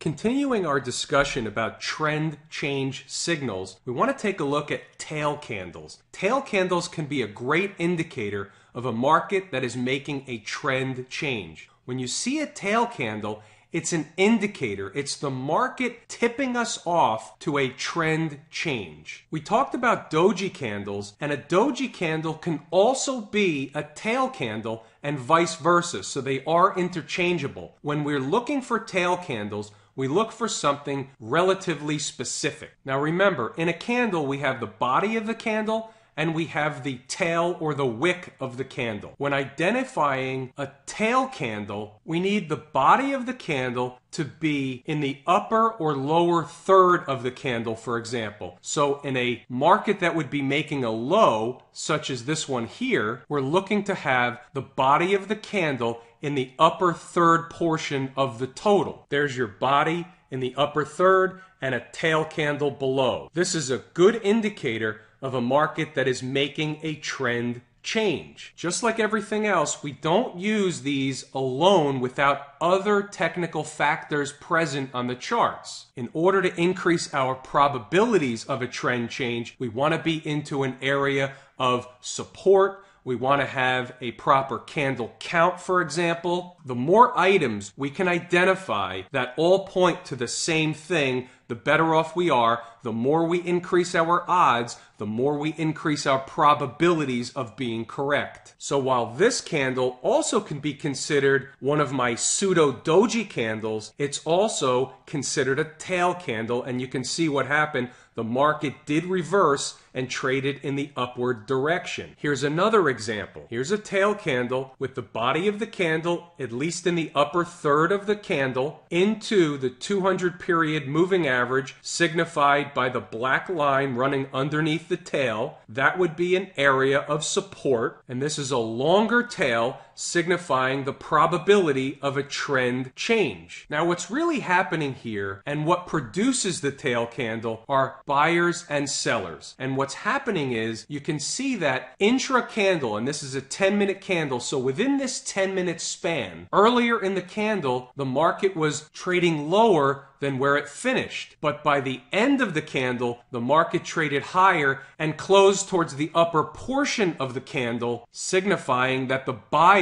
Continuing our discussion about trend change signals, we want to take a look at tail candles. Tail candles can be a great indicator of a market that is making a trend change. When you see a tail candle, it's an indicator. It's the market tipping us off to a trend change. We talked about doji candles, and a doji candle can also be a tail candle and vice versa. So they are interchangeable. When we're looking for tail candles, we look for something relatively specific. Now remember, in a candle, we have the body of the candle and we have the tail or the wick of the candle. When identifying a tail candle, we need the body of the candle to be in the upper or lower third of the candle, for example. So in a market that would be making a low, such as this one here, we're looking to have the body of the candle in the upper third portion of the total. There's your body in the upper third and a tail candle below. This is a good indicator of a market that is making a trend change. Just like everything else, we don't use these alone without other technical factors present on the charts. In order to increase our probabilities of a trend change, we want to be into an area of support, we want to have a proper candle count, for example. The more items we can identify that all point to the same thing, the better off we are. The more we increase our odds, the more we increase our probabilities of being correct. So while this candle also can be considered one of my pseudo doji candles, it's also considered a tail candle and you can see what happened. The market did reverse and traded in the upward direction. Here's another example. Here's a tail candle with the body of the candle, at least in the upper third of the candle, into the 200 period moving average signified by the black line running underneath the tail. That would be an area of support. And this is a longer tail signifying the probability of a trend change. Now, what's really happening here and what produces the tail candle are buyers and sellers. And what's happening is you can see that intra candle, and this is a 10 minute candle. So within this 10 minute span, earlier in the candle, the market was trading lower than where it finished. But by the end of the candle, the market traded higher and closed towards the upper portion of the candle, signifying that the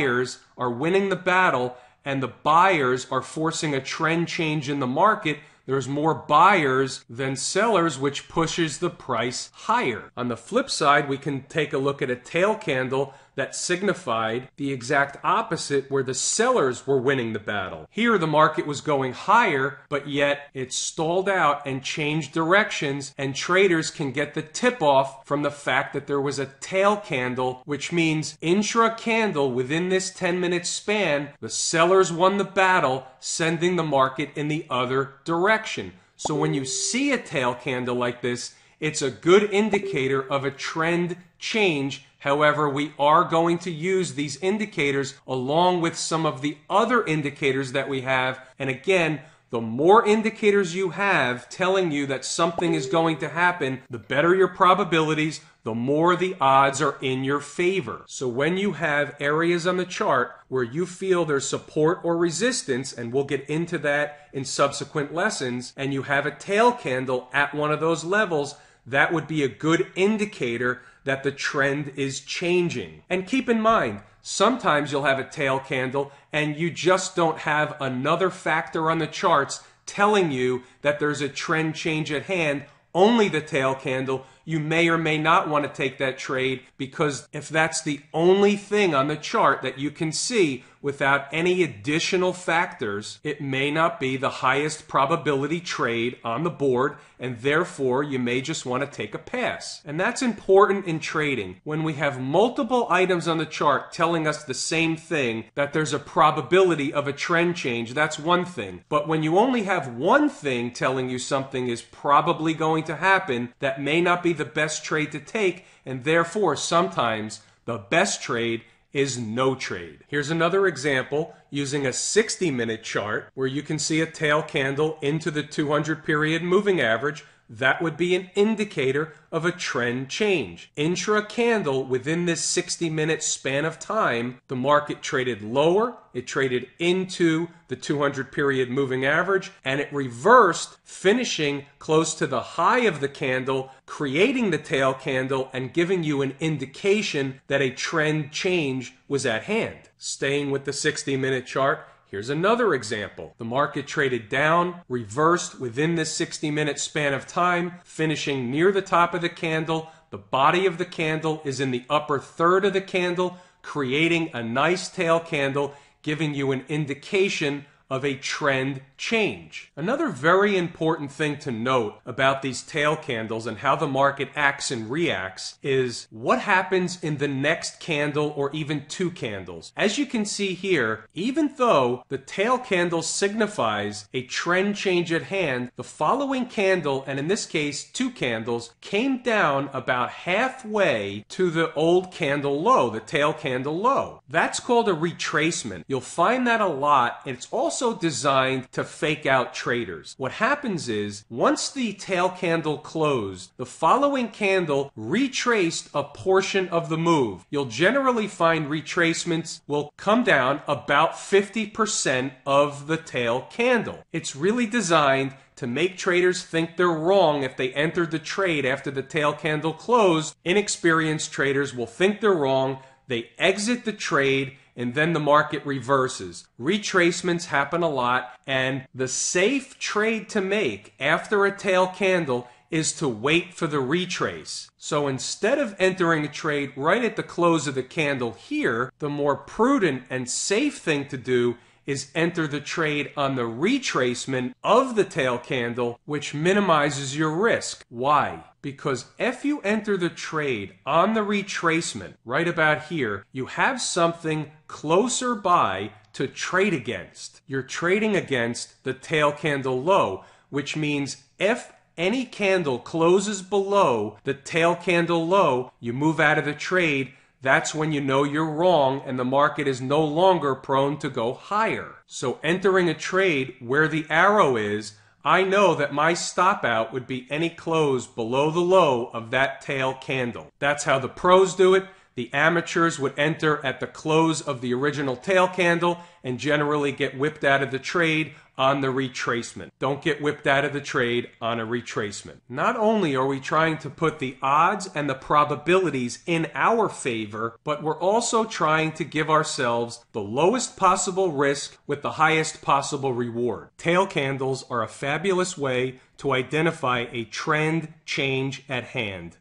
buyers are winning the battle and the buyers are forcing a trend change in the market there's more buyers than sellers, which pushes the price higher. On the flip side, we can take a look at a tail candle that signified the exact opposite where the sellers were winning the battle. Here the market was going higher, but yet it stalled out and changed directions and traders can get the tip off from the fact that there was a tail candle, which means intra candle within this 10 minute span, the sellers won the battle, sending the market in the other direction. So when you see a tail candle like this, it's a good indicator of a trend change However, we are going to use these indicators along with some of the other indicators that we have. And again, the more indicators you have telling you that something is going to happen, the better your probabilities, the more the odds are in your favor. So when you have areas on the chart where you feel there's support or resistance, and we'll get into that in subsequent lessons, and you have a tail candle at one of those levels, that would be a good indicator that the trend is changing. And keep in mind, sometimes you'll have a tail candle and you just don't have another factor on the charts telling you that there's a trend change at hand, only the tail candle you may or may not want to take that trade because if that's the only thing on the chart that you can see without any additional factors, it may not be the highest probability trade on the board, and therefore you may just want to take a pass. And that's important in trading. When we have multiple items on the chart telling us the same thing, that there's a probability of a trend change, that's one thing. But when you only have one thing telling you something is probably going to happen, that may not be the best trade to take, and therefore sometimes the best trade is no trade. Here's another example using a 60 minute chart where you can see a tail candle into the 200 period moving average that would be an indicator of a trend change. Intra candle within this 60 minute span of time, the market traded lower, it traded into the 200 period moving average, and it reversed, finishing close to the high of the candle, creating the tail candle and giving you an indication that a trend change was at hand. Staying with the 60 minute chart, Here's another example. The market traded down, reversed within this 60 minute span of time, finishing near the top of the candle. The body of the candle is in the upper third of the candle, creating a nice tail candle, giving you an indication of a trend change. Another very important thing to note about these tail candles and how the market acts and reacts is what happens in the next candle or even two candles. As you can see here, even though the tail candle signifies a trend change at hand, the following candle, and in this case two candles, came down about halfway to the old candle low, the tail candle low. That's called a retracement. You'll find that a lot. and It's also designed to fake out traders. What happens is, once the tail candle closed, the following candle retraced a portion of the move. You'll generally find retracements will come down about 50% of the tail candle. It's really designed to make traders think they're wrong if they entered the trade after the tail candle closed. Inexperienced traders will think they're wrong, they exit the trade, and then the market reverses. Retracements happen a lot, and the safe trade to make after a tail candle is to wait for the retrace. So instead of entering a trade right at the close of the candle here, the more prudent and safe thing to do is enter the trade on the retracement of the tail candle, which minimizes your risk. Why? Because if you enter the trade on the retracement right about here, you have something closer by to trade against. You're trading against the tail candle low, which means if any candle closes below the tail candle low, you move out of the trade that's when you know you're wrong and the market is no longer prone to go higher. So entering a trade where the arrow is, I know that my stop out would be any close below the low of that tail candle. That's how the pros do it. The amateurs would enter at the close of the original tail candle and generally get whipped out of the trade on the retracement. Don't get whipped out of the trade on a retracement. Not only are we trying to put the odds and the probabilities in our favor, but we're also trying to give ourselves the lowest possible risk with the highest possible reward. Tail candles are a fabulous way to identify a trend change at hand.